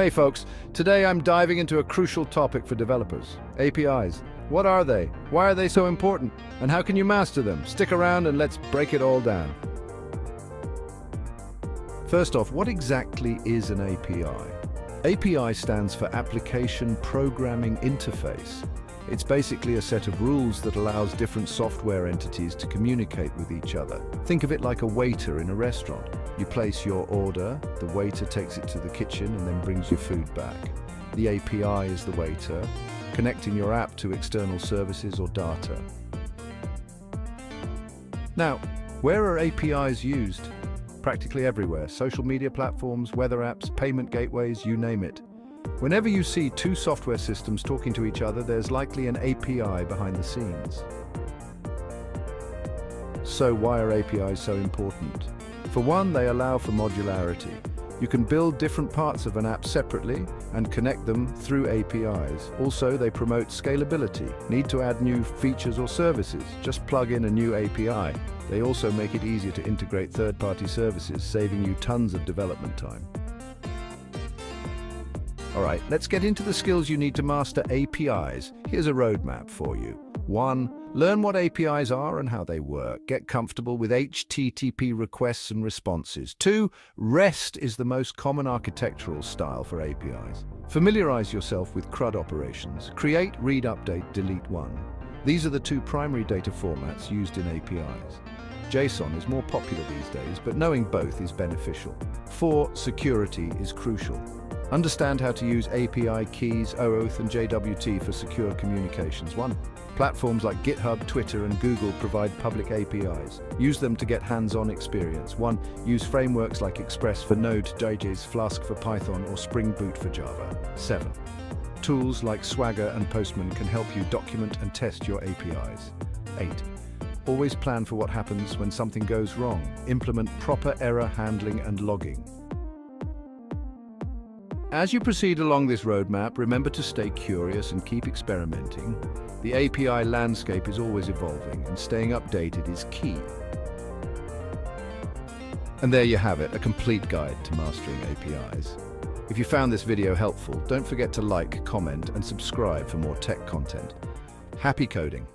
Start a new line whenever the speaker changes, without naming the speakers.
Hey folks, today I'm diving into a crucial topic for developers, APIs. What are they? Why are they so important? And how can you master them? Stick around and let's break it all down. First off, what exactly is an API? API stands for Application Programming Interface. It's basically a set of rules that allows different software entities to communicate with each other. Think of it like a waiter in a restaurant. You place your order, the waiter takes it to the kitchen and then brings your food back. The API is the waiter, connecting your app to external services or data. Now, where are APIs used? Practically everywhere. Social media platforms, weather apps, payment gateways, you name it. Whenever you see two software systems talking to each other, there's likely an API behind the scenes. So why are APIs so important? For one, they allow for modularity. You can build different parts of an app separately and connect them through APIs. Also, they promote scalability. Need to add new features or services? Just plug in a new API. They also make it easier to integrate third-party services, saving you tons of development time. All right, let's get into the skills you need to master APIs. Here's a roadmap for you. 1. Learn what APIs are and how they work. Get comfortable with HTTP requests and responses. 2. REST is the most common architectural style for APIs. Familiarize yourself with CRUD operations. Create, read, update, delete one. These are the two primary data formats used in APIs. JSON is more popular these days, but knowing both is beneficial. 4. Security is crucial. Understand how to use API keys, OAuth and JWT for secure communications. 1. Platforms like GitHub, Twitter and Google provide public APIs. Use them to get hands-on experience. 1. Use frameworks like Express for Node.js Flask for Python or Spring Boot for Java. 7. Tools like Swagger and Postman can help you document and test your APIs. 8. Always plan for what happens when something goes wrong. Implement proper error handling and logging. As you proceed along this roadmap, remember to stay curious and keep experimenting. The API landscape is always evolving and staying updated is key. And there you have it, a complete guide to mastering APIs. If you found this video helpful, don't forget to like, comment and subscribe for more tech content. Happy coding!